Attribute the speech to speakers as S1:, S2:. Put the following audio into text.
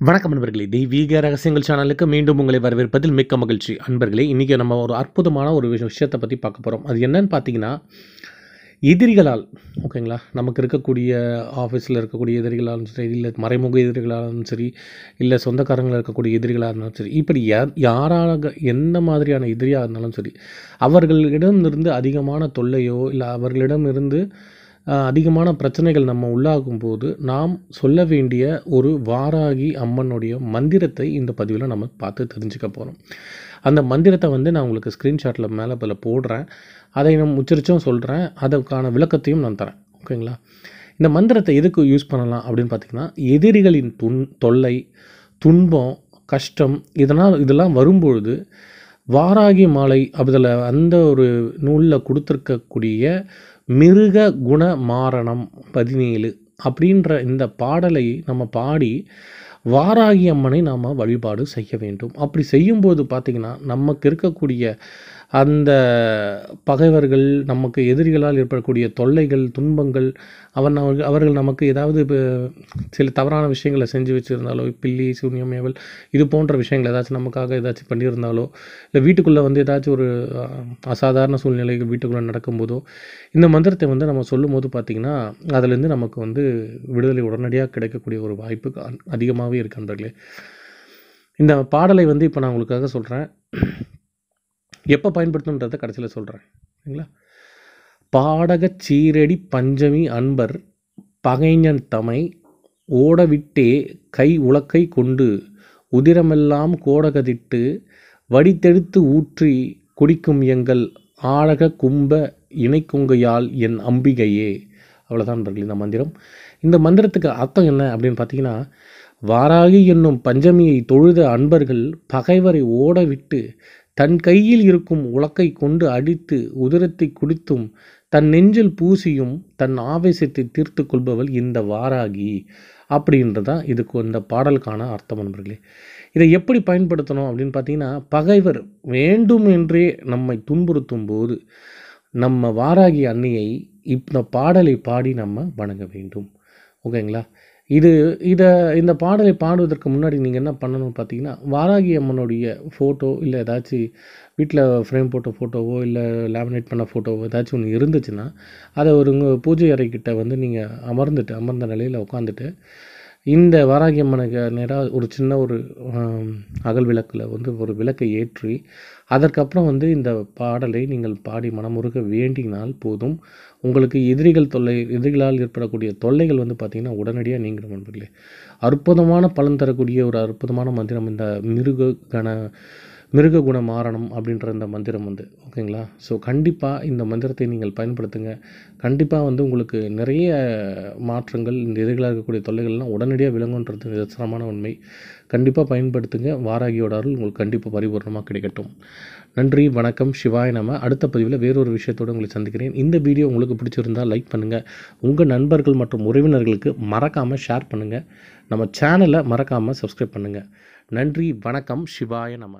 S1: வணக்கம் நண்பர்களே. தெய்வீக ரகசியங்கள் சேனலுக்கு மீண்டும் உங்களை வரவேற்பதில் மிக்க மகிழ்ச்சி. அன்பர்களே இன்றைக்கி நம்ம ஒரு அற்புதமான ஒரு விஷயத்தை பற்றி பார்க்க போகிறோம் அது என்னன்னு பார்த்தீங்கன்னா எதிரிகளால் ஓகேங்களா நமக்கு இருக்கக்கூடிய ஆஃபீஸில் இருக்கக்கூடிய எதிரிகளாலும் சரி இல்லை மறைமுக எதிரிகளாலும் சரி இல்லை சொந்தக்காரங்களில் இருக்கக்கூடிய எதிரிகளாக இருந்தாலும் சரி இப்படி யா- யாராக எந்த மாதிரியான எதிரியாக இருந்தாலும் சரி அவர்களிடமிருந்து அதிகமான தொல்லையோ இல்லை அவர்களிடமிருந்து இருந்து அதிகமான பிரச்சனைகள் நம்ம உள்ளாகும் போது நாம் சொல்ல வேண்டிய ஒரு வாராகி அம்மனுடைய மந்திரத்தை இந்த பதிவில் நம்ம பார்த்து தெரிஞ்சுக்க போகிறோம் அந்த மந்திரத்தை வந்து நான் உங்களுக்கு ஸ்க்ரீன்ஷாட்டில் மேலே அதில் போடுறேன். அதை நான் உச்சரிச்சும் சொல்கிறேன் அதற்கான விளக்கத்தையும் நான் தரேன். ஓகேங்களா இந்த மந்திரத்தை எதுக்கு யூஸ் பண்ணலாம் அப்படின்னு பார்த்தீங்கன்னா எதிரிகளின் துன் தொல்லை துன்பம் கஷ்டம் இதனால் இதெல்லாம் வரும்பொழுது வாராகி மாலை அதில் அந்த ஒரு நூலில் கொடுத்துருக்கக்கூடிய மிருக குண மாரணம் பதினேழு அப்படின்ற இந்த பாடலை நம்ம பாடி வாராகி அம்மனை நாம் வழிபாடு செய்ய வேண்டும். அப்படி செய்யும்போது பார்த்திங்கன்னா நமக்கு இருக்கக்கூடிய அந்த பகைவர்கள் நமக்கு எதிரிகளால் ஏற்படக்கூடிய தொல்லைகள் துன்பங்கள் அவன் அவர்கள் அவர்கள் நமக்கு ஏதாவது இப்போ சில தவறான விஷயங்களை செஞ்சு வச்சுருந்தாலோ பில்லி சூன்யம் ஏவல் இது போன்ற விஷயங்கள் ஏதாச்சும் நமக்காக ஏதாச்சும் பண்ணியிருந்தாலோ இல்லை வீட்டுக்குள்ளே வந்து ஏதாச்சும் ஒரு அசாதாரண சூழ்நிலைகள் வீட்டுக்குள்ளே நடக்கும்போதோ இந்த மந்திரத்தை வந்து நம்ம சொல்லும்போது பார்த்திங்கன்னா அதுலேருந்து நமக்கு வந்து விடுதலை உடனடியாக கிடைக்கக்கூடிய ஒரு வாய்ப்பு அதிகமாகவே இருக்கு நண்பர்களே இந்த பாடலை வந்து இப்போ நான் உங்களுக்காக சொல்கிறேன். எப்போ பயன்படுத்தணுன்றதை கடைசியில் சொல்கிறேன் சரிங்களா? பாடகச் சீரடி பஞ்சமி அன்பர் பகைஞன் தமை ஓடவிட்டே கை உலக்கை கொண்டு உதிரமெல்லாம் கோடகதிட்டு வடித்தெடுத்து ஊற்றி குடிக்கும் எங்கள் ஆழக கும்ப இணைக்குங்கையால் என் அம்பிகையே. அவ்வளோதான் நண்பர்களே இந்த மந்திரம். இந்த மந்திரத்துக்கு அர்த்தம் என்ன அப்படின்னு பார்த்தீங்கன்னா வாராகி என்னும் பஞ்சமியை தொழுத அன்பர்கள் பகைவரை ஓடவிட்டு தன் கையில் இருக்கும் உலக்கை கொண்டு அடித்து உதிரத்தை குடித்தும் தன் நெஞ்சில் பூசியும் தன் ஆவேசத்தை தீர்த்து கொள்பவள் இந்த வாராகி. அப்படின்றதான் இதுக்கு இந்த பாடலுக்கான அர்த்தம் நண்பர்களே. இதை எப்படி பயன்படுத்தணும் அப்படின்னு பார்த்தீங்கன்னா பகைவர் வேண்டும் என்றே நம்மை துன்புறுத்தும் போது நம்ம வாராகி அன்னையை இந்த பாடலை பாடி நம்ம வணங்க வேண்டும். ஓகேங்களா? இது இதை இந்த பாடலை பாடுவதற்கு முன்னாடி நீங்கள் என்ன பண்ணணும்னு பார்த்தீங்கன்னா வாராகி அம்மனுடைய ஃபோட்டோ இல்லை ஏதாச்சும் வீட்டில் ஃப்ரேம் போட்ட ஃபோட்டோவோ இல்லை லேமினேட் பண்ண ஃபோட்டோவோ ஏதாச்சும் ஒன்று இருந்துச்சுன்னா அதை ஒரு பூஜை அறைக்கிட்ட வந்து நீங்கள் அமர்ந்துட்டு அமர்ந்த நிலையில் உட்காந்துட்டு இந்த வாராகி அம்மனுக்கு நேராக ஒரு சின்ன ஒரு அகல் விளக்கில் வந்து ஒரு விளக்கை ஏற்றி அதற்கப்புறம் வந்து இந்த பாடலை நீங்கள் பாடி மனமுருக வேண்டினால் போதும். உங்களுக்கு எதிரிகள் தொல்லை எதிரிகளால் ஏற்படக்கூடிய தொல்லைகள் வந்து பார்த்திங்கன்னா உடனடியாக நீங்கிடும் நண்பர்களே. அற்புதமான பலன் தரக்கூடிய ஒரு அற்புதமான மந்திரம் இந்த மிருக கண மிருக குண மாறணும் அப்படின்ற இந்த மந்திரம் வந்து ஓகேங்களா? ஸோ கண்டிப்பாக இந்த மந்திரத்தை நீங்கள் பயன்படுத்துங்க. கண்டிப்பாக வந்து உங்களுக்கு நிறைய மாற்றங்கள் இந்த எதிர்களாக இருக்கக்கூடிய தொல்லைகள்லாம் உடனடியாக விளங்குன்றது நிதர்சனமான உண்மை. கண்டிப்பாக பயன்படுத்துங்க. வாராகியோட அருள் உங்களுக்கு கண்டிப்பாக பரிபூர்ணமாக கிடைக்கட்டும். நன்றி வணக்கம் சிவாய் நம்ம அடுத்த பதிவில் வேறொரு விஷயத்தோடு உங்களை சந்திக்கிறேன். இந்த வீடியோ உங்களுக்கு பிடிச்சிருந்தால் லைக் பண்ணுங்கள் உங்கள் நண்பர்கள் மற்றும் உறவினர்களுக்கு மறக்காமல் ஷேர் பண்ணுங்கள் நம்ம சேனலை மறக்காமல் சப்ஸ்கிரைப் பண்ணுங்கள் நன்றி வணக்கம் சிவாய நம.